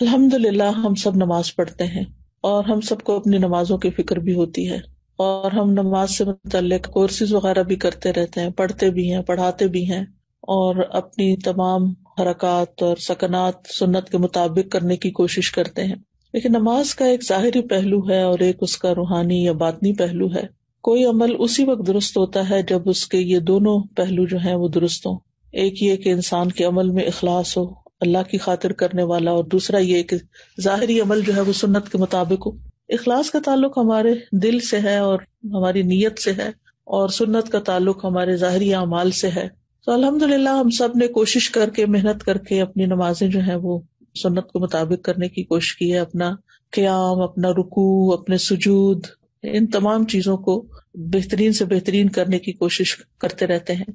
الحمد للہ ہم سب نماز پڑھتے ہیں اور ہم سب کو اپنی نمازوں کی فکر بھی ہوتی ہے اور ہم نماز سے متعلق کورسز وغیرہ بھی کرتے رہتے ہیں، پڑھتے بھی ہیں، پڑھاتے بھی ہیں اور اپنی تمام حرکات اور سکنات سنت کے مطابق کرنے کی کوشش کرتے ہیں۔ لیکن نماز کا ایک ظاہری پہلو ہے اور ایک اس کا روحانی یا باطنی پہلو ہے۔ کوئی عمل اسی وقت درست ہوتا ہے جب اس کے یہ دونوں پہلو جو ہیں وہ درست ہوں۔ ایک یہ کہ انسان کے عمل میں اخلاص ہو اللہ کی خاطر کرنے والا اور دوسرا یہ کہ ظاہری عمل جو ہے وہ سنت کے مطابق ہو۔ اخلاص کا تعلق ہمارے دل سے ہے اور ہماری نیت سے ہے اور سنت کا تعلق ہمارے ظاہری اعمال سے ہے۔ تو الحمد للہ ہم سب نے کوشش کر کے، محنت کر کے اپنی نمازیں جو ہے وہ سنت کے مطابق کرنے کی کوشش کی ہے۔ اپنا قیام، اپنا رکو اپنے سجود، ان تمام چیزوں کو بہترین سے بہترین کرنے کی کوشش کرتے رہتے ہیں۔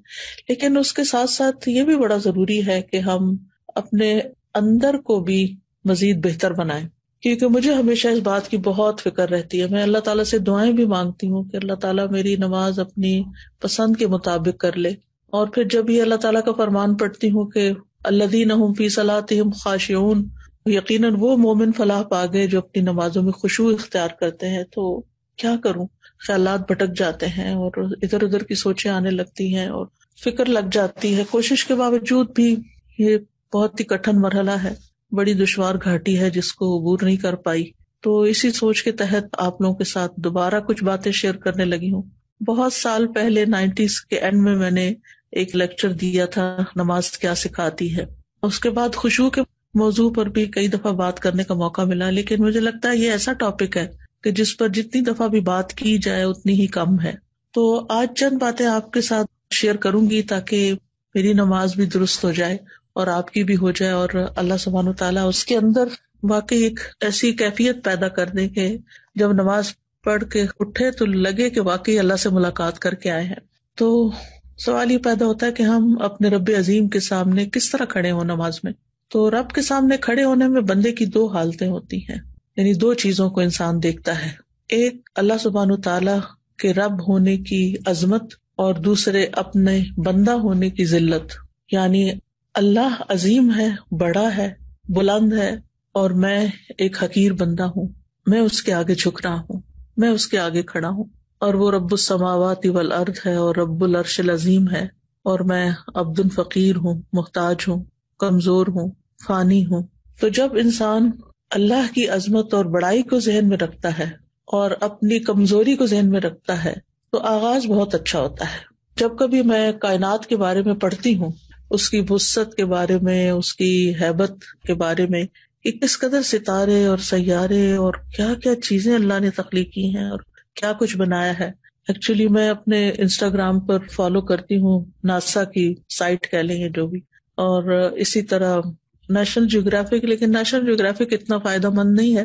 لیکن اس کے ساتھ ساتھ یہ بھی بڑا ضروری ہے کہ ہم اپنے اندر کو بھی مزید بہتر بنائیں۔ کیونکہ مجھے ہمیشہ اس بات کی بہت فکر رہتی ہے۔ میں اللہ تعالیٰ سے دعائیں بھی مانگتی ہوں کہ اللہ تعالیٰ میری نماز اپنی پسند کے مطابق کر لے۔ اور پھر جب یہ اللہ تعالیٰ کا فرمان پڑھتی ہوں کہ اللہ دین فی صلاح خاشیون یقیناً وہ مومن فلاح پا گئے جو اپنی نمازوں میں خوشبو اختیار کرتے ہیں، تو کیا کروں؟ خیالات بھٹک جاتے ہیں اور ادھر ادھر کی سوچیں آنے لگتی ہیں اور فکر لگ جاتی ہے۔ کوشش کے باوجود بھی یہ بہت ہی کٹن مرحلہ ہے، بڑی دشوار گھاٹی ہے جس کو عبور نہیں کر پائی۔ تو اسی سوچ کے تحت آپ لوگوں کے ساتھ دوبارہ کچھ باتیں شیئر کرنے لگی ہوں۔ بہت سال پہلے نائنٹیز کے اینڈ میں میں نے ایک لیکچر دیا تھا، نماز کیا سکھاتی ہے۔ اس کے بعد خوشبو کے موضوع پر بھی کئی دفعہ بات کرنے کا موقع ملا، لیکن مجھے لگتا ہے یہ ایسا ٹاپک ہے کہ جس پر جتنی دفعہ بھی بات کی جائے اتنی ہی کم ہے۔ تو آج چند باتیں آپ کے ساتھ شیئر کروں گی تاکہ میری نماز بھی درست ہو جائے۔ اور آپ کی بھی ہو جائے اور اللہ سبحان و تعالیٰ اس کے اندر واقعی ایک ایسی کیفیت پیدا کر دے کہ جب نماز پڑھ کے اٹھے تو لگے کہ واقعی اللہ سے ملاقات کر کے آئے ہیں۔ تو سوال یہ پیدا ہوتا ہے کہ ہم اپنے رب عظیم کے سامنے کس طرح کھڑے ہوں نماز میں؟ تو رب کے سامنے کھڑے ہونے میں بندے کی دو حالتیں ہوتی ہیں یعنی دو چیزوں کو انسان دیکھتا ہے۔ ایک، اللہ سبحان و تعالی کے رب ہونے کی عظمت اور دوسرے، اپنے بندہ ہونے کی ذلت یعنی اللہ عظیم ہے، بڑا ہے، بلند ہے اور میں ایک حقیر بندہ ہوں۔ میں اس کے آگے جھک رہا ہوں۔ میں اس کے آگے کھڑا ہوں۔ اور وہ رب السماوات والارض ہے اور رب العرش العظیم ہے۔ اور میں عبد الفقیر ہوں، محتاج ہوں، کمزور ہوں، فانی ہوں۔ تو جب انسان اللہ کی عظمت اور بڑائی کو ذہن میں رکھتا ہے اور اپنی کمزوری کو ذہن میں رکھتا ہے، تو آغاز بہت اچھا ہوتا ہے۔ جب کبھی میں کائنات کے بارے میں پڑھتی ہوں اس کی وسط کے بارے میں، اس کی حیبت کے بارے میں کہ کس قدر ستارے اور سیارے اور کیا کیا چیزیں اللہ نے تخلیق کی ہیں اور کیا کچھ بنایا ہے۔ ایکچولی میں اپنے انسٹاگرام پر فالو کرتی ہوں، ناسا کی سائٹ کہہ لیں گے جو بھی۔ اور اسی طرح نیشنل جیوگرافک لیکن نیشنل جیوگرافک اتنا فائدہ مند نہیں ہے۔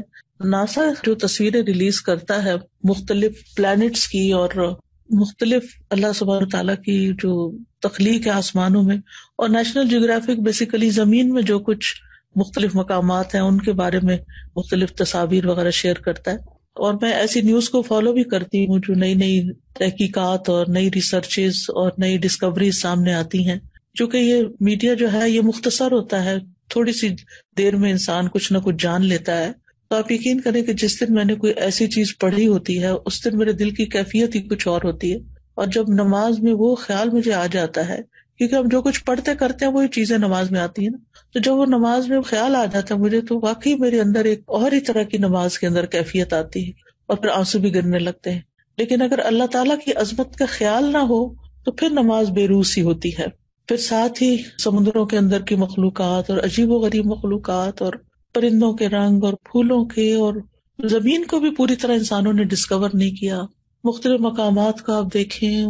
ناسا جو تصویریں ریلیز کرتا ہے مختلف پلانٹس کی اور مختلف اللہ سب تعالیٰ کی جو تخلیق ہے آسمانوں میں اور نیشنل جیوگرافک بیسیکلی زمین میں جو کچھ مختلف مقامات ہیں، ان کے بارے میں مختلف تصاویر وغیرہ شیئر کرتا ہے۔ اور میں ایسی نیوز کو فالو بھی کرتی ہوں جو نئی نئی تحقیقات اور نئی ریسرچز اور نئی ڈسکوریز سامنے آتی ہیں۔ چونکہ یہ میڈیا جو ہے، یہ مختصر ہوتا ہے۔ تھوڑی سی دیر میں انسان کچھ نہ کچھ جان لیتا ہے۔ تو آپ یقین کریں کہ جس دن میں نے کوئی ایسی چیز پڑھی ہوتی ہے، اس دن میرے دل کی کیفیت ہی کچھ اور ہوتی ہے۔ اور جب نماز میں وہ خیال مجھے آ جاتا ہے، کیونکہ ہم جو کچھ پڑھتے کرتے ہیں، وہی چیزیں نماز میں آتی ہیں نا۔ تو جب وہ نماز میں خیال آ جاتا ہے مجھے، تو واقعی میرے اندر ایک اور ہی طرح کی نماز کے اندر کیفیت آتی ہے اور پھر آنسو بھی گرنے لگتے ہیں۔ لیکن اگر اللہ تعالیٰ کی عظمت کا خیال نہ ہو، تو پھر نماز بے روسی ہوتی ہے۔ پھر ساتھ ہی سمندروں کے اندر کی مخلوقات اور عجیب و غریب مخلوقات اور پرندوں کے رنگ اور پھولوں کے اور زمین کو بھی پوری طرح انسانوں نے ڈسکور نہیں کیا۔ مختلف مقامات کو آپ دیکھیں،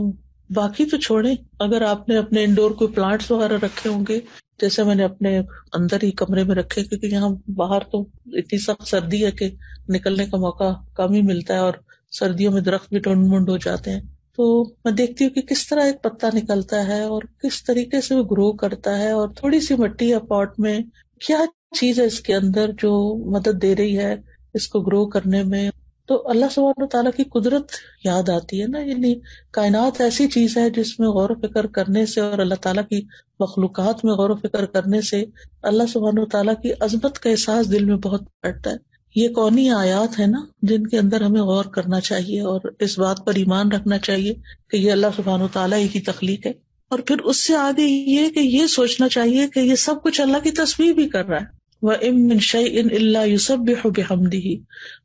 باقی تو چھوڑے اگر آپ نے اپنے انڈور کوئی پلانٹس وغیرہ رکھے ہوں گے، جیسے میں نے اپنے اندر ہی کمرے میں رکھے، کیونکہ یہاں باہر تو اتنی سخت سردی ہے کہ نکلنے کا موقع کم ہی ملتا ہے اور سردیوں میں درخت بھی ٹونڈ منڈ ہو جاتے ہیں۔ تو میں دیکھتی ہوں کہ کس طرح ایک پتا نکلتا ہے اور کس طریقے سے وہ گرو کرتا ہے اور تھوڑی سی مٹی یا پاٹ میں کیا چیز ہے اس کے اندر جو مدد دے رہی ہے، اس کو گرو کرنے میں۔ تو اللہ سبحانہ تعالیٰ کی قدرت یاد آتی ہے نا یعنی کائنات ایسی چیز ہے جس میں غور و فکر کرنے سے اور اللہ تعالیٰ کی مخلوقات میں غور و فکر کرنے سے اللہ سبحانہ تعالیٰ کی عظمت کا احساس دل میں بہت بڑھتا ہے۔ یہ کونی آیات ہے نا جن کے اندر ہمیں غور کرنا چاہیے اور اس بات پر ایمان رکھنا چاہیے کہ یہ اللہ سبحان و تعالیٰ ہی کی تخلیق ہے۔ اور پھر اس سے آگے یہ کہ یہ سوچنا چاہیے کہ یہ سب کچھ اللہ کی تصویر بھی کر رہا ہے۔ وہ ام شعی ان اللہ یوسف ہمدی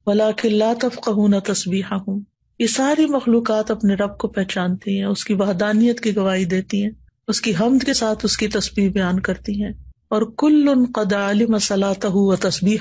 ولا نہ تصویر ہوں یہ ساری مخلوقات اپنے رب کو پہچانتی ہیں، اس کی وحدانیت کی گواہی دیتی ہیں، اس کی حمد کے ساتھ اس کی تصویر بیان کرتی ہیں۔ اور کل ان قدا علی صلاح و تصبیح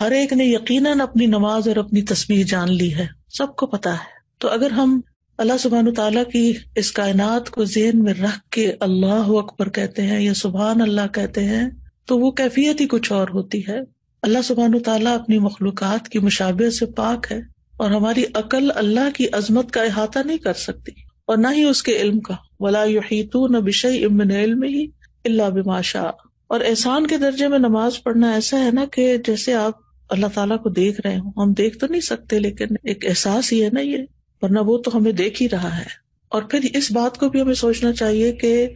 ہر ایک نے یقیناً اپنی نماز اور اپنی تصویر جان لی ہے، سب کو پتا ہے۔ تو اگر ہم اللہ سبحان تعالیٰ کی اس کائنات کو ذہن میں رکھ کے اللہ اکبر کہتے ہیں یا سبحان اللہ کہتے ہیں تو وہ کیفیت ہی کچھ اور ہوتی ہے۔ اللہ سبحان و تعالیٰ اپنی مخلوقات کی مشابے سے پاک ہے اور ہماری عقل اللہ کی عظمت کا احاطہ نہیں کر سکتی اور نہ ہی اس کے علم کا۔ ولا نہ بشئی امن علم ہی اللہ بماشا اور احسان کے درجے میں نماز پڑھنا ایسا ہے نا کہ جیسے آپ اللہ تعالیٰ کو دیکھ رہے ہوں۔ ہم دیکھ تو نہیں سکتے لیکن ایک احساس ہی ہے نا یہ۔ ورنہ وہ تو ہمیں دیکھ ہی رہا ہے۔ اور پھر اس بات کو بھی ہمیں سوچنا چاہیے کہ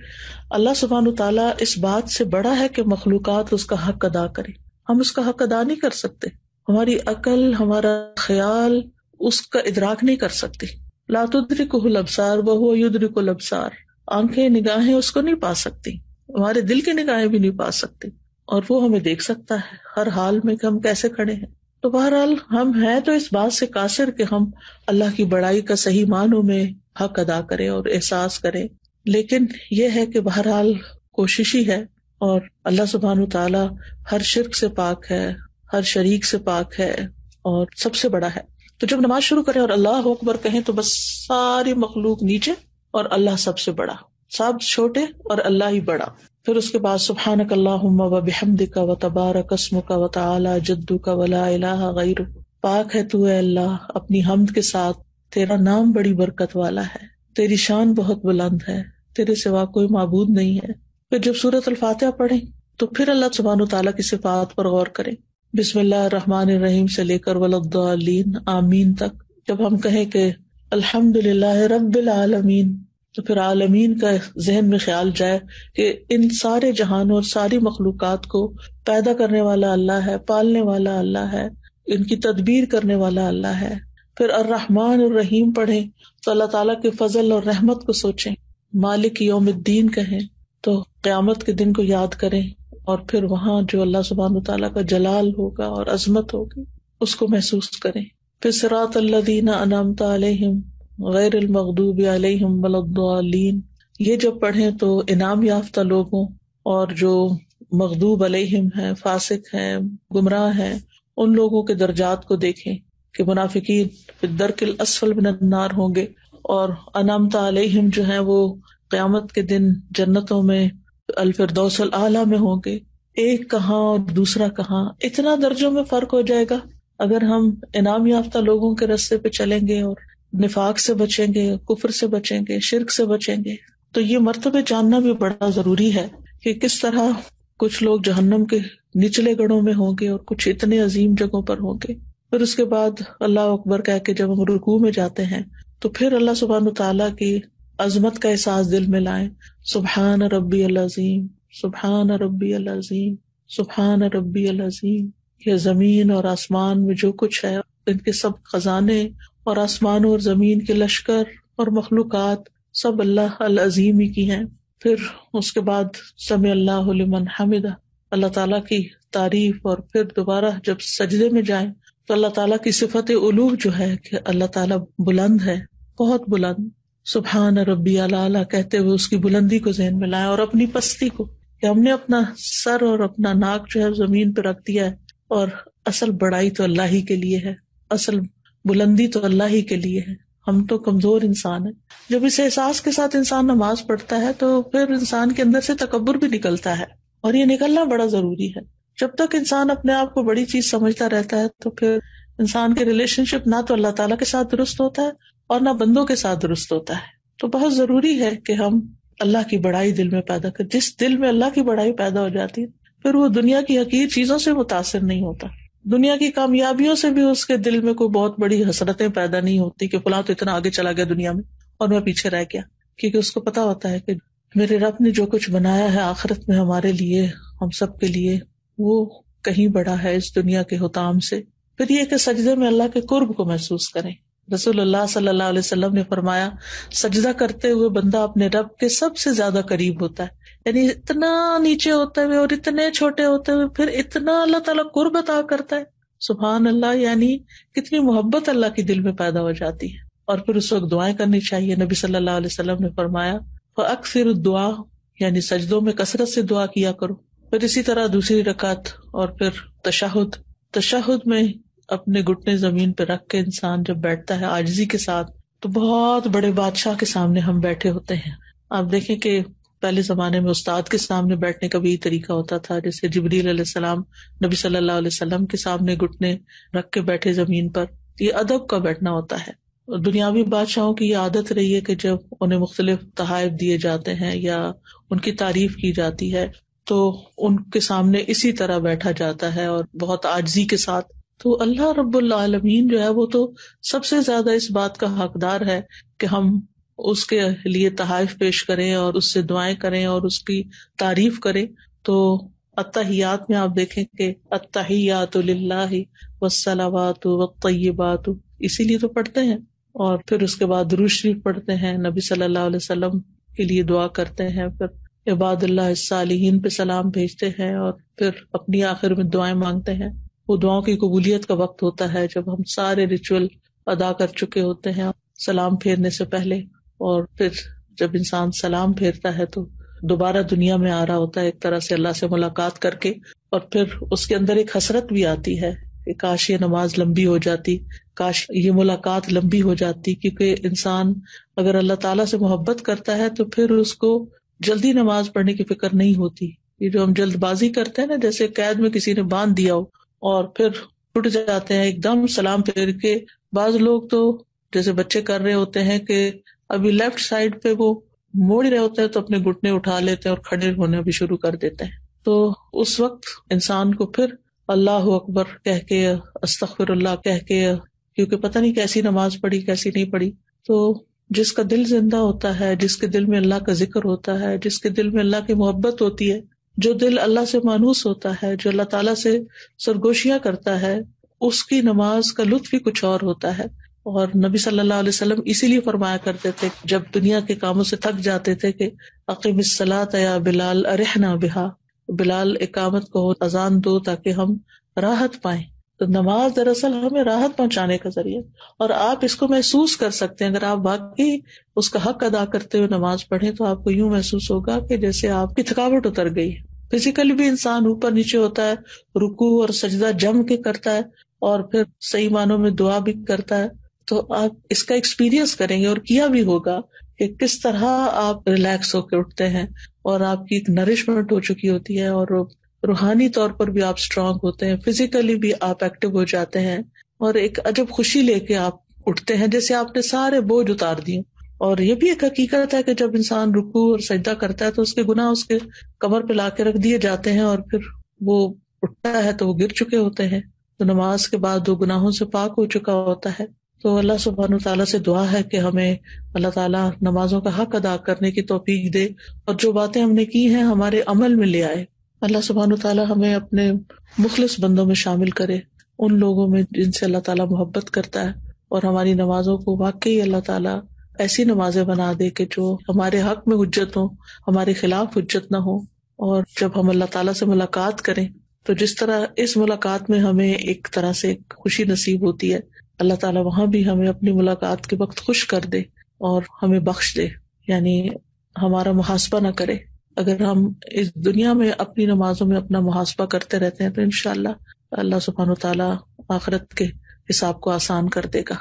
اللہ سبحان تعالیٰ اس بات سے بڑا ہے کہ مخلوقات اس کا حق ادا کرے ہم اس کا حق ادا نہیں کر سکتے۔ ہماری عقل، ہمارا خیال اس کا ادراک نہیں کر سکتی لاتری کو لبسار بہو یدر کو لبسار آنکھیں، نگاہیں اس کو نہیں پا سکتی۔ ہمارے دل کی نگاہیں بھی نہیں پا سکتی۔ اور وہ ہمیں دیکھ سکتا ہے ہر حال میں کہ ہم کیسے کھڑے ہیں۔ تو بہرحال ہم ہیں تو اس بات سے قاصر کہ ہم اللہ کی بڑائی کا صحیح معنوں میں حق ادا کریں اور احساس کریں لیکن یہ ہے کہ بہرحال کوشش ہی ہے اور اللہ سبحان تعالیٰ ہر شرک سے پاک ہے، ہر شریک سے پاک ہے اور سب سے بڑا ہے۔ تو جب نماز شروع کرے اور اللہ اکبر کہیں تو بس ساری مخلوق نیچے اور اللہ سب سے بڑا۔ سب چھوٹے اور اللہ ہی بڑا۔ پھر اس کے بعد سبحان اللہ و بحمد کا و تبار قسم کا و تعلیٰ جدو کا ولا اللہ غیر پاک ہے تو اے اللہ، اپنی حمد کے ساتھ تیرا نام بڑی برکت والا ہے، تیری شان بہت بلند ہے، تیرے سوا کوئی معبود نہیں ہے۔ پھر جب صورت الفاتحہ پڑھے تو پھر اللہ سبحان و تعالیٰ کی صفات پر غور کرے بسم اللہ الرحمٰن الرحیم سے لے کر ولادین آمین تک۔ جب ہم کہیں کہ الحمد للہ رب العالمین، تو پھر عالمین کا ذہن میں خیال جائے کہ ان سارے جہانوں اور ساری مخلوقات کو پیدا کرنے والا اللہ ہے، پالنے والا اللہ ہے، ان کی تدبیر کرنے والا اللہ ہے۔ پھر الرحمن الرحیم پڑھے تو اللہ تعالیٰ کے فضل اور رحمت کو سوچیں۔ مالک یوم الدین کہیں تو قیامت کے دن کو یاد کریں اور پھر وہاں جو اللہ سبحان تعالیٰ کا جلال ہوگا اور عظمت ہوگی، اس کو محسوس کریں۔ پھر سرات اللہ دینا انعامت علیہم غیر المغدوب علیہم ولادین یہ جب پڑھے تو انعام یافتہ لوگوں اور جو مغدوب علیہم ہے فاسق ہے گمراہ ہے ان لوگوں کے درجات کو دیکھیں۔ کہ منافقین درکل اسفل بن النار ہوں گے اور انامتا علیہم جو ہے وہ قیامت کے دن جنتوں میں الفردوس العلیٰ میں ہوں گے۔ ایک کہاں اور دوسرا کہاں؟ اتنا درجوں میں فرق ہو جائے گا۔ اگر ہم انعام یافتہ لوگوں کے رستے پہ چلیں گے اور نفاق سے بچیں گے، کفر سے بچیں گے، شرک سے بچیں گے، تو یہ مرتبہ جاننا بھی بڑا ضروری ہے کہ کس طرح کچھ لوگ جہنم کے نچلے گڑوں میں ہوں گے اور کچھ اتنے عظیم جگہوں پر ہوں گے۔ پھر اس کے بعد اللہ اکبر کہہ کے جب ہم رکو میں جاتے ہیں، تو پھر اللہ سبحان تعالیٰ کی عظمت کا احساس دل میں لائیں۔ سبحان ربی العظیم، سبحان ربی العظیم، سبحان ربی العظیم۔ یہ زمین اور آسمان میں جو کچھ ہے، ان کے سب خزانے اور آسمان اور زمین کے لشکر اور مخلوقات سب اللہ العظیم ہی کی ہیں۔ پھر اس کے بعد سمی اللہ حمد اللہ تعالیٰ کی تعریف اور پھر دوبارہ جب سجدے میں جائیں تو اللہ تعالیٰ کی صفت علوف جو ہے کہ اللہ تعالیٰ بلند ہے، بہت بلند۔ سبحان ربی اللہ کہتے ہوئے اس کی بلندی کو ذہن میں لائیں اور اپنی پستی کو کہ ہم نے اپنا سر اور اپنا ناک جو ہے زمین پہ رکھ دیا ہے اور اصل بڑائی تو اللہ ہی کے لیے ہے، اصل بلندی تو اللہ ہی کے لیے ہے۔ ہم تو کمزور انسان ہے جب اس احساس کے ساتھ انسان نماز پڑھتا ہے تو پھر انسان کے اندر سے تکبر بھی نکلتا ہے اور یہ نکلنا بڑا ضروری ہے۔ جب تک انسان اپنے آپ کو بڑی چیز سمجھتا رہتا ہے، تو پھر انسان کے ریلیشن شپ نہ تو اللہ تعالیٰ کے ساتھ درست ہوتا ہے اور نہ بندوں کے ساتھ درست ہوتا ہے۔ تو بہت ضروری ہے کہ ہم اللہ کی بڑائی دل میں پیدا کر جس دل میں اللہ کی بڑائی پیدا ہو جاتی ہے، پھر وہ دنیا کی حقیق چیزوں سے متاثر نہیں ہوتا۔ دنیا کی کامیابیوں سے بھی اس کے دل میں کوئی بہت بڑی حسرتیں پیدا نہیں ہوتی کہ فلاں تو اتنا آگے چلا گیا دنیا میں اور میں پیچھے رہ گیا۔ کیونکہ اس کو پتا ہوتا ہے کہ میرے رب نے جو کچھ بنایا ہے آخرت میں ہمارے لیے، ہم سب کے لیے وہ کہیں بڑا ہے اس دنیا کے حتام سے، پھر یہ کہ سجدے میں اللہ کے قرب کو محسوس کریں۔ رسول اللہ صلی اللہ علیہ وسلم نے فرمایا، سجدہ کرتے ہوئے بندہ اپنے رب کے سب سے زیادہ قریب ہوتا ہے۔ یعنی اتنا نیچے ہوتے ہوئے اور اتنے چھوٹے ہوتے ہوئے، پھر اتنا اللہ تعالیٰ قرب عطا کرتا ہے۔ سبحان اللہ یعنی کتنی محبت اللہ کے دل میں پیدا ہو جاتی ہے۔ اور پھر اس وقت دعائیں کرنی چاہیے۔ نبی صلی اللہ علیہ وسلم نے فرمایا اکثر دعا یعنی سجدوں میں کثرت سے دعا کیا کرو۔ پھر اسی طرح دوسری رکعت اور پھر تشاہد تشاہد میں اپنے گٹنے زمین پہ رکھ کے انسان جب بیٹھتا ہے آجزی کے ساتھ، تو بہت بڑے بادشاہ کے سامنے ہم بیٹھے ہوتے ہیں۔ آپ دیکھیں کہ پہلے زمانے میں استاد کے سامنے بیٹھنے کا بھی طریقہ ہوتا تھا، جیسے جبریل علیہ السلام نبی صلی اللہ علیہ وسلم کے سامنے گٹنے رکھ کے بیٹھے زمین پر۔ یہ ادب کا بیٹھنا ہوتا ہے۔ اور دنیاوی بادشاہوں کی یہ عادت رہی ہے کہ جب انہیں مختلف تحائف دیے جاتے ہیں یا ان کی تعریف کی جاتی ہے تو ان کے سامنے اسی طرح بیٹھا جاتا ہے اور بہت آجزی کے ساتھ۔ تو اللہ رب العالمین جو ہے وہ تو سب سے زیادہ اس بات کا حقدار ہے کہ ہم اس کے لیے تحائف پیش کریں اور اس سے دعائیں کریں اور اس کی تعریف کریں۔ تو اتحیات میں آپ دیکھیں کہ اتحیات اللہ وسلامات و اسی لیے تو پڑھتے ہیں۔ اور پھر اس کے بعد شریف پڑھتے ہیں۔ نبی صلی اللہ علیہ وسلم کے لیے دعا کرتے ہیں۔ پھر عباد اللہ صالحین پہ سلام بھیجتے ہیں اور پھر اپنی آخر میں دعائیں مانگتے ہیں۔ وہ دعاؤں کی قبولیت کا وقت ہوتا ہے جب ہم سارے ریچول ادا کر چکے ہوتے ہیں، سلام پھیرنے سے پہلے۔ اور پھر جب انسان سلام پھیرتا ہے تو دوبارہ دنیا میں آ رہا ہوتا ہے، ایک طرح سے اللہ سے ملاقات کر کے۔ اور پھر اس کے اندر ایک حسرت بھی آتی ہے کہ کاش یہ نماز لمبی ہو جاتی، کاش یہ ملاقات لمبی ہو جاتی۔ کیونکہ انسان اگر اللہ تعالیٰ سے محبت کرتا ہے تو پھر اس کو جلدی نماز پڑھنے کی فکر نہیں ہوتی۔ یہ جو ہم جلد بازی کرتے ہیں نا، جیسے قید میں کسی نے باندھ دیا ہو اور پھر ٹوٹ جاتے ہیں، ایک دم سلام پھیر کے۔ بعض لوگ تو جیسے بچے کر رہے ہوتے ہیں کہ ابھی لیفٹ سائڈ پہ وہ موڑ رہے ہوتے ہیں تو اپنے گٹنے اٹھا لیتے ہیں اور کھڑے ہونے بھی شروع کر دیتے ہیں۔ تو اس وقت انسان کو پھر اللہ اکبر کہہ کے استخر اللہ کہہ کے، کیونکہ پتہ نہیں کیسی نماز پڑھی، کیسی نہیں پڑھی۔ تو جس کا دل زندہ ہوتا ہے، جس کے دل میں اللہ کا ذکر ہوتا ہے، جس کے دل میں اللہ کی محبت ہوتی ہے، جو دل اللہ سے مانوس ہوتا ہے، جو اللہ تعالیٰ سے سرگوشیاں کرتا ہے، اس کی نماز کا لطف ہی کچھ اور ہوتا ہے۔ اور نبی صلی اللہ علیہ وسلم اسی لیے فرمایا کرتے تھے جب دنیا کے کاموں سے تھک جاتے تھے کہ عقیم یا بلال ارحنا بحا بلال اقامت کو اذان دو تاکہ ہم راحت پائیں۔ تو نماز دراصل ہمیں راحت پہنچانے کا ذریعہ اور آپ اس کو محسوس کر سکتے ہیں۔ اگر آپ باقی اس کا حق ادا کرتے ہوئے نماز پڑھیں تو آپ کو یوں محسوس ہوگا کہ جیسے آپ کی تھکاوٹ اتر گئی۔ فزیکلی بھی انسان اوپر نیچے ہوتا ہے رکو اور سجدہ جم کے کرتا ہے اور پھر صحیح معنوں میں دعا بھی کرتا ہے۔ تو آپ اس کا ایکسپیرئنس کریں گے اور کیا بھی ہوگا کہ کس طرح آپ ریلیکس ہو کے اٹھتے ہیں اور آپ کی ایک نرشمنٹ ہو چکی ہوتی ہے اور روحانی طور پر بھی آپ اسٹرانگ ہوتے ہیں فزیکلی بھی آپ ایکٹیو ہو جاتے ہیں اور ایک عجب خوشی لے کے آپ اٹھتے ہیں، جیسے آپ نے سارے بوجھ اتار دیے۔ اور یہ بھی ایک حقیقت ہے کہ جب انسان رکو اور سجدہ کرتا ہے تو اس کے گنا اس کے کمر پہ لا کے رکھ دیے جاتے ہیں اور پھر وہ اٹھتا ہے تو وہ گر چکے ہوتے ہیں۔ تو نماز کے بعد وہ گناہوں سے پاک ہو چکا ہوتا ہے۔ تو اللہ سبحان تعالیٰ سے دعا ہے کہ ہمیں اللہ تعالیٰ نمازوں کا حق ادا کرنے کی توفیق دے اور جو باتیں ہم نے کی ہیں ہمارے عمل میں لے آئے۔ اللہ سبحان تعالیٰ ہمیں اپنے مخلص بندوں میں شامل کرے، ان لوگوں میں جن سے اللہ تعالیٰ محبت کرتا ہے، اور ہماری نمازوں کو واقعی اللہ تعالیٰ ایسی نمازیں بنا دے کہ جو ہمارے حق میں حجت ہو ہمارے خلاف حجت نہ ہو اور جب ہم اللہ تعالیٰ سے ملاقات کریں، تو جس طرح اس ملاقات میں ہمیں ایک طرح سے خوشی نصیب ہوتی ہے، اللہ تعالیٰ وہاں بھی ہمیں اپنی ملاقات کے وقت خوش کر دے اور ہمیں بخش دے یعنی ہمارا محاسبہ نہ کرے۔ اگر ہم اس دنیا میں اپنی نمازوں میں اپنا محاسبہ کرتے رہتے ہیں تو ان شاء اللہ اللہ سبحان و تعالیٰ آخرت کے حساب کو آسان کر دے گا۔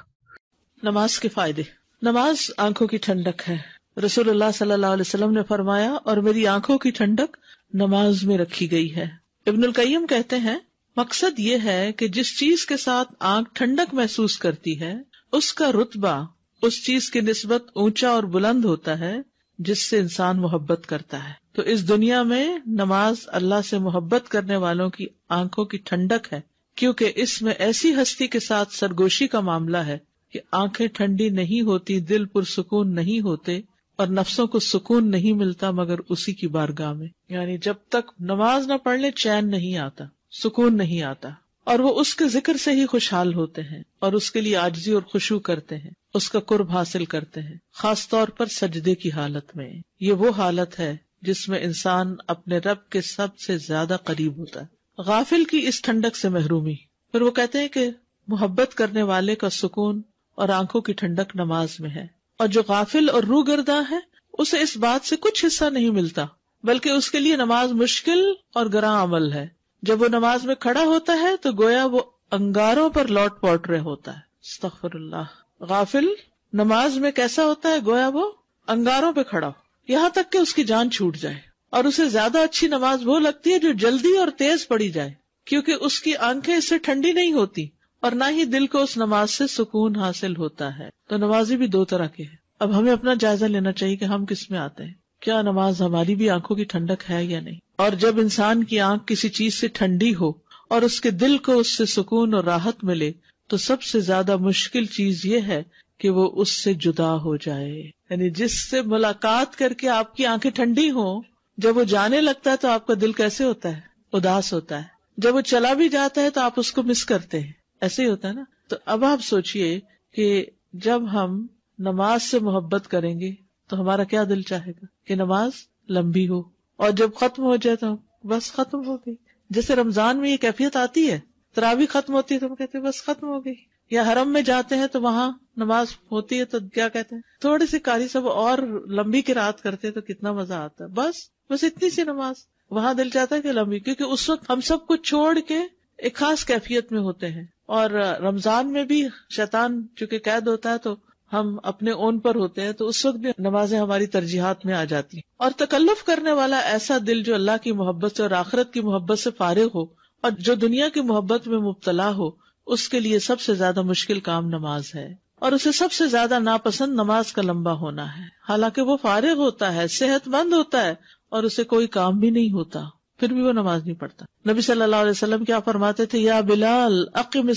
نماز کے فائدے۔ نماز آنکھوں کی ٹھنڈک ہے۔ رسول اللہ صلی اللہ علیہ وسلم نے فرمایا، اور میری آنکھوں کی ٹھنڈک نماز میں رکھی گئی ہے۔ ابن القیم کہتے ہیں، مقصد یہ ہے کہ جس چیز کے ساتھ آنکھ ٹھنڈک محسوس کرتی ہے، اس کا رتبہ، اس چیز کی نسبت اونچا اور بلند ہوتا ہے، جس سے انسان محبت کرتا ہے۔ تو اس دنیا میں نماز اللہ سے محبت کرنے والوں کی آنکھوں کی ٹھنڈک ہے، کیونکہ اس میں ایسی ہستی کے ساتھ سرگوشی کا معاملہ ہے کہ آنکھیں ٹھنڈی نہیں ہوتی، دل پرسکون نہیں ہوتے اور نفسوں کو سکون نہیں ملتا مگر اسی کی بارگاہ میں۔ یعنی جب تک نماز نہ پڑھ لے، چین نہیں آتا، سکون نہیں آتا۔ اور وہ اس کے ذکر سے ہی خوشحال ہوتے ہیں اور اس کے لیے آجزی اور خوشو کرتے ہیں، اس کا قرب حاصل کرتے ہیں، خاص طور پر سجدے کی حالت میں۔ یہ وہ حالت ہے جس میں انسان اپنے رب کے سب سے زیادہ قریب ہوتا ہے۔ غافل کی اس ٹھنڈک سے محرومی۔ پھر وہ کہتے ہیں کہ محبت کرنے والے کا سکون اور آنکھوں کی ٹھنڈک نماز میں ہے۔ اور جو غافل اور روح گردہ ہے، اسے اس بات سے کچھ حصہ نہیں ملتا، بلکہ اس کے لیے نماز مشکل اور گراں عمل ہے۔ جب وہ نماز میں کھڑا ہوتا ہے، تو گویا وہ انگاروں پر لوٹ پوٹ رہے ہوتا ہے۔ استغفر اللہ۔ غافل نماز میں کیسا ہوتا ہے؟ گویا وہ انگاروں پہ کھڑا ہو۔ یہاں تک کہ اس کی جان چھوٹ جائے اور اسے زیادہ اچھی نماز وہ لگتی ہے جو جلدی اور تیز پڑی جائے، کیونکہ اس کی آنکھیں اس سے ٹھنڈی نہیں ہوتی اور نہ ہی دل کو اس نماز سے سکون حاصل ہوتا ہے۔ تو نمازی بھی دو طرح کے ہیں۔ اب ہمیں اپنا جائزہ لینا چاہیے کہ ہم کس میں آتے ہیں۔ کیا نماز ہماری بھی آنکھوں کی ٹھنڈک ہے یا نہیں؟ اور جب انسان کی آنکھ کسی چیز سے ٹھنڈی ہو اور اس کے دل کو اس سے سکون اور راحت ملے، تو سب سے زیادہ مشکل چیز یہ ہے کہ وہ اس سے جدا ہو جائے۔ یعنی جس سے ملاقات کر کے آپ کی آنکھیں ٹھنڈی ہوں، جب وہ جانے لگتا ہے تو آپ کا دل کیسے ہوتا ہے؟ اداس ہوتا ہے۔ جب وہ چلا بھی جاتا ہے تو آپ اس کو مس کرتے ہیں۔ ایسے ہی ہوتا ہے نا؟ تو اب آپ سوچئے کہ جب ہم نماز سے محبت کریں گے تو ہمارا کیا دل چاہے گا؟ کہ نماز لمبی ہو۔ اور جب ختم ہو جائے تو بس ختم ہو گئی۔ جیسے رمضان میں یہ کیفیت آتی ہے ترابی ختم ہوتی ہے تو ہم کہتے ہیں بس ختم ہو گئی۔ یا حرم میں جاتے ہیں تو وہاں نماز ہوتی ہے تو کیا کہتے ہیں؟ تھوڑی سی کاری سب اور لمبی کی رات کرتے تو کتنا مزہ آتا ہے۔ بس بس اتنی سی نماز۔ وہاں دل چاہتا ہے کہ لمبی، کیونکہ اس وقت ہم سب کچھ چھوڑ کے ایک خاص کیفیت میں ہوتے ہیں۔ اور رمضان میں بھی شیطان چونکہ قید ہوتا ہے تو ہم اپنے اون پر ہوتے ہیں تو اس وقت بھی نمازیں ہماری ترجیحات میں آ جاتی ہیں۔ اور تکلف کرنے والا ایسا دل جو اللہ کی محبت سے اور آخرت کی محبت سے فارغ ہو اور جو دنیا کی محبت میں مبتلا ہو، اس کے لیے سب سے زیادہ مشکل کام نماز ہے۔ اور اسے سب سے زیادہ ناپسند نماز کا لمبا ہونا ہے۔ حالانکہ وہ فارغ ہوتا ہے، صحت مند ہوتا ہے اور اسے کوئی کام بھی نہیں ہوتا، پھر بھی وہ نماز نہیں پڑھتا۔ نبی صلی اللہ علیہ وسلم کیا فرماتے تھے؟ یا بلال عقیم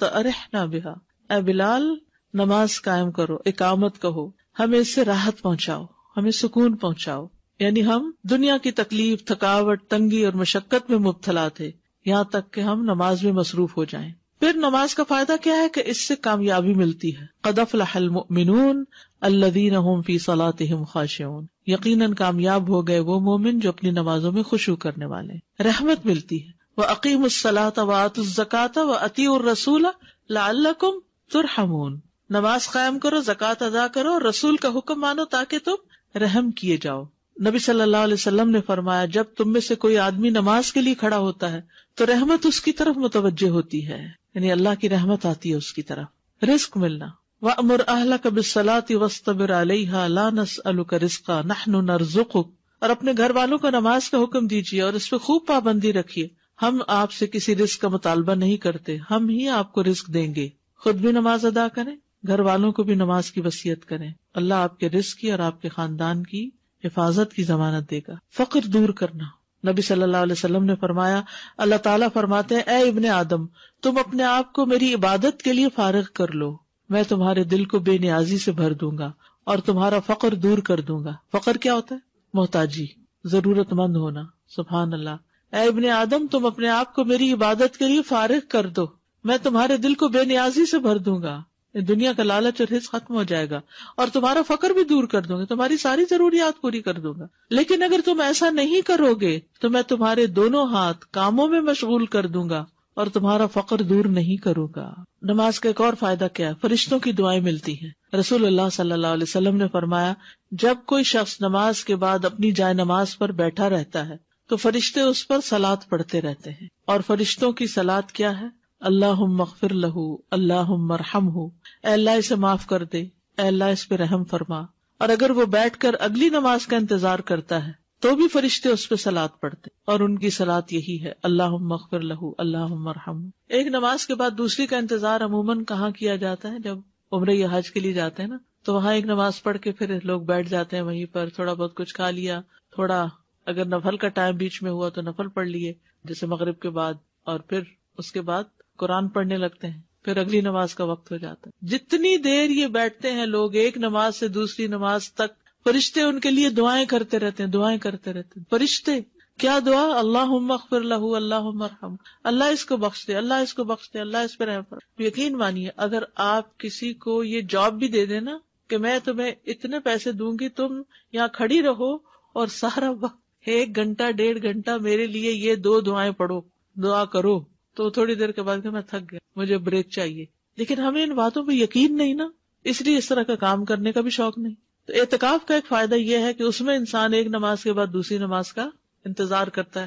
ارحنا بہا۔ اے بلال، نماز قائم کرو، اقامت کہو۔ ہمیں اس سے راحت پہنچاؤ، ہمیں سکون پہنچاؤ۔ یعنی ہم دنیا کی تکلیف، تھکاوٹ، تنگی اور مشقت میں مبتلا تھے، یہاں تک کہ ہم نماز میں مصروف ہو جائیں۔ پھر نماز کا فائدہ کیا ہے کہ اس سے کامیابی ملتی ہے۔ قدف المؤمنون الذین هم فی صلاتهم خاشعون۔ یقیناً کامیاب ہو گئے وہ مومن جو اپنی نمازوں میں خوشو کرنے والے رحمت ملتی ہے۔ وہ عقیم الصلاۃ و آت الزکات و عطی الرسول لعلکم ترحمون۔ نماز قائم کرو زکات ادا کرو رسول کا حکم مانو تاکہ تم رحم کیے جاؤ۔ نبی صلی اللہ علیہ وسلم نے فرمایا، جب تم میں سے کوئی آدمی نماز کے لیے کھڑا ہوتا ہے، تو رحمت اس کی طرف متوجہ ہوتی ہے۔ یعنی اللہ کی رحمت آتی ہے اس کی طرف۔ رسک ملنا۔ و امر اہل کب سلاتی وسطبر علیہ لانس کا رسقا نرزق اور اپنے گھر والوں کو نماز کا حکم دیجیے اور اس پہ خوب پابندی رکھیے ہم آپ سے کسی رسک کا مطالبہ نہیں کرتے، ہم ہی آپ کو رسک دیں گے۔ خود بھی نماز ادا کریں، گھر والوں کو بھی نماز کی وسیعت کریں۔ اللہ آپ کے رزق کی اور آپ کے خاندان کی حفاظت کی ضمانت دے گا۔ فخر دور کرنا۔ نبی صلی اللہ علیہ وسلم نے فرمایا، اللہ تعالیٰ فرماتے اے ابن آدم، تم اپنے آپ کو میری عبادت کے لیے فارغ کر لو۔ میں تمہارے دل کو بے نیازی سے بھر دوں گا اور تمہارا فخر دور کر دوں گا۔ فخر کیا ہوتا ہے؟ محتاجی ضرورت مند ہونا۔ سبحان اللہ۔ اے ابن آدم، تم اپنے آپ کو میری عبادت کے لیے فارغ کر دو۔ میں تمہارے دل کو بے نیازی سے بھر دوں گا۔ دنیا کا لالچ اور حص ختم ہو جائے گا اور تمہارا فخر بھی دور کر دوں گا، تمہاری ساری ضروریات پوری کر دوں گا۔ لیکن اگر تم ایسا نہیں کرو گے، تو میں تمہارے دونوں ہاتھ کاموں میں مشغول کر دوں گا اور تمہارا فخر دور نہیں کروں گا۔ نماز کا ایک اور فائدہ کیا ہے؟ فرشتوں کی دعائیں ملتی ہیں۔ رسول اللہ صلی اللہ علیہ وسلم نے فرمایا، جب کوئی شخص نماز کے بعد اپنی جائے نماز پر بیٹھا رہتا ہے، تو فرشتے اس پر سلاد پڑھتے رہتے ہیں۔ اور فرشتوں کی سلاد کیا ہے؟ اللہ مغفر لہو اللہ مرحم ہو اے اللہ، اسے معاف کر دے۔ اے اللہ، اس پہ رحم فرما۔ اور اگر وہ بیٹھ کر اگلی نماز کا انتظار کرتا ہے، تو بھی فرشتے اس پہ سلاد پڑھتے۔ اور ان کی سلاد یہی ہے اللہ مغفر لہو اللہ مرحم ایک نماز کے بعد دوسری کا انتظار عموماً کہاں کیا جاتا ہے؟ جب عمر یا حج کے لیے جاتے ہیں نا، تو وہاں ایک نماز پڑھ کے پھر لوگ بیٹھ جاتے ہیں وہیں پر، تھوڑا بہت کچھ کھا لیا، تھوڑا اگر نفل کا ٹائم بیچ میں ہوا تو نفل پڑھ لیے، جیسے مغرب کے بعد اور پھر اس کے بعد قرآن پڑھنے لگتے ہیں، پھر اگلی نماز کا وقت ہو جاتا ہے۔ جتنی دیر یہ بیٹھتے ہیں لوگ ایک نماز سے دوسری نماز تک، فرشتے ان کے لیے دعائیں کرتے رہتے ہیں، دعائیں کرتے رہتے ہیں۔ فرشتے، کیا دعا؟ اللہ اغفر اللہ اللہ مرحم اللہ اس کو بخش دے، اللہ اس کو بخش دے، اللہ اس پہ رحم یقین مانیے، اگر آپ کسی کو یہ جاب بھی دے دیں نا کہ میں تمہیں اتنے پیسے دوں گی، تم یہاں کھڑی رہو اور سارا وقت ایک گھنٹہ، ڈیڑھ گھنٹہ میرے لیے یہ دو دعائیں پڑھو، دعا کرو۔ تو تھوڑی دیر کے بعد کہ میں تھک گیا، مجھے بریک چاہیے۔ لیکن ہمیں ان باتوں پہ یقین نہیں نا، اس لیے اس طرح کا کام کرنے کا بھی شوق نہیں۔ تو اعتکاف کا ایک فائدہ یہ ہے کہ اس میں انسان ایک نماز کے بعد دوسری نماز کا انتظار کرتا ہے۔